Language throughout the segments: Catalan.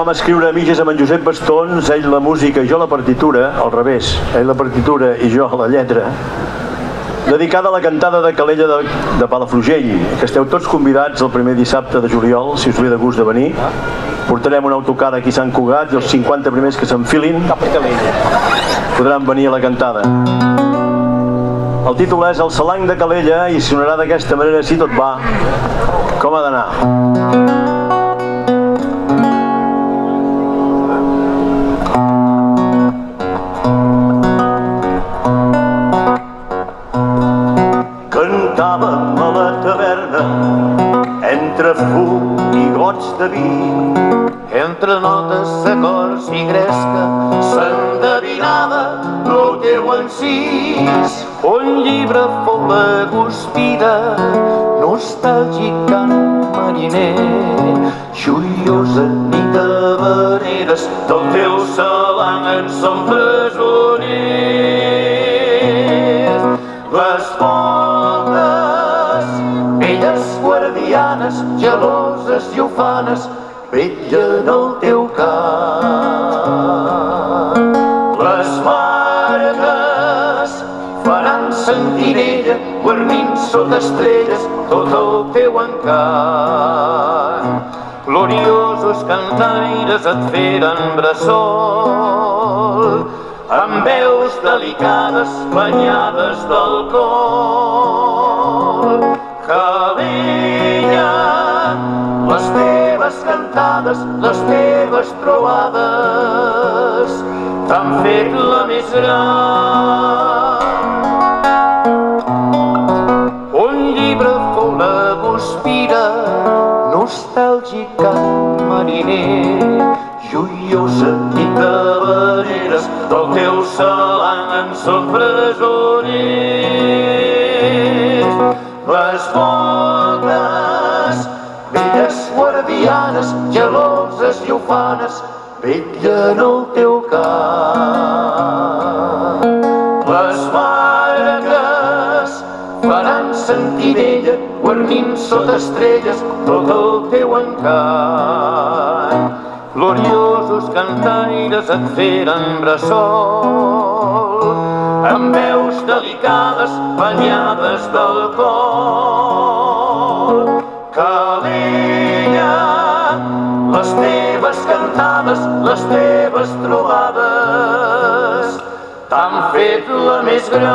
vam escriure Mitges amb en Josep Bastons, ell la música i jo la partitura, al revés, ell la partitura i jo la lletra, dedicada a la cantada de Calella de, de Palafrugell, que esteu tots convidats el primer dissabte de juliol, si us ve de gust de venir. Portarem un autocar aquí a Sant Cugat i els 50 primers que s'enfilin podran venir a la cantada. El títol és El Salang de Calella i sonarà d'aquesta manera si tot va. Com ha d'anar? I gots de vi Entre notes, acords i gresca s'endevinava el teu encís. Un llibre fou la guspira, nostàlgic cant mariner, joiosa nit de vereres, del teu salang en som presoners. Les poques, guardianes, geloses i ufanes, vetllen el teu cap. Les margues faran sentinella, guarnint sota estrelles tot el teu encant. Gloriosos cantaires et feren bressol, amb veus delicades banyades d'alcohol. Cantades, les teves trobades, t'han fet la més gran. Un llibre fou la guspira, nostàlgic cant mariner, joiosa de vereres, del teu salang en som presoners. Les bones, guardianes, geloses i ufanes, vetllen el teu cap. Les margues faran sentinella, guarnint sota estrelles tot el teu encant. Gloriosos cantaires et feren bressol, amb veus delicades banyades d'alcohol. Calella, les teves cantades, les teves trobades, t'han fet la més gran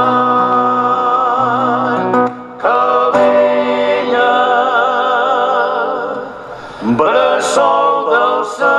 que. Bressol del cel,